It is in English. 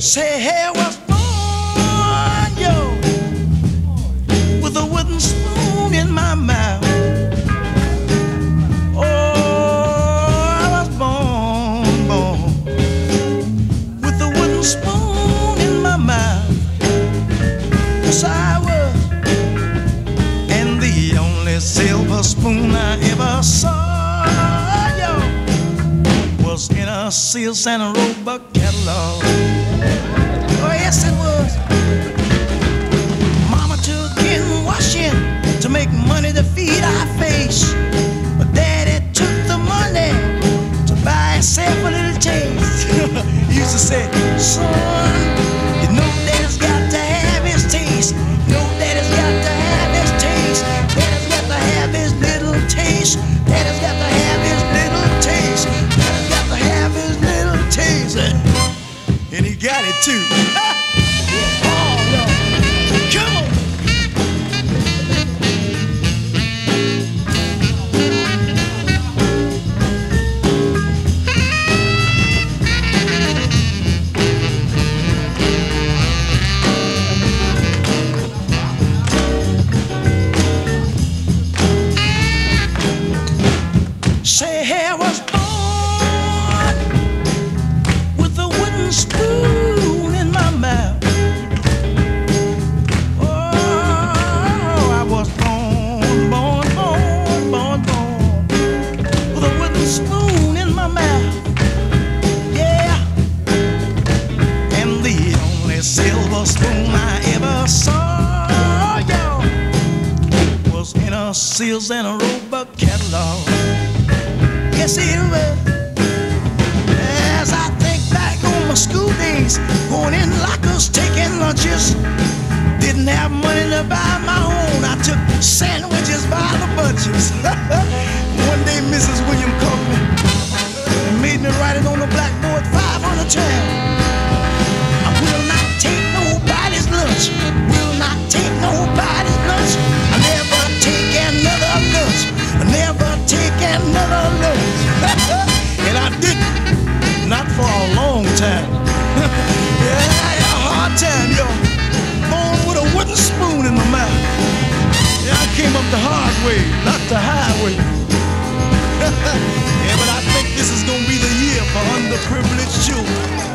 Say, hey, was born, yo, with a wooden spoon in my mouth. Oh, I was born, born, with a wooden spoon in my mouth. Yes, I was. And the only silver spoon I ever saw was in a Sears and Roebuck catalog. Oh, yes, it was. Mama took in washing to make money to feed our face. But daddy took the money to buy himself a little taste. he used to say, son, And he got it too. was Sears and a Roebuck catalog. Yes, it will. As I think back on my school days, going in lockers, taking lunches. Didn't have money to buy my own. I took sandwiches by the bunches. One day, Mrs. William called me and made me write it on the blackboard 500 times. I will not take nobody's lunch. Take another lunch. and I didn't. Not for a long time. yeah, I had a hard time, yo. Born with a wooden spoon in my mouth. Yeah, I came up the hard way, not the highway. yeah, but I think this is gonna be the year for underprivileged children.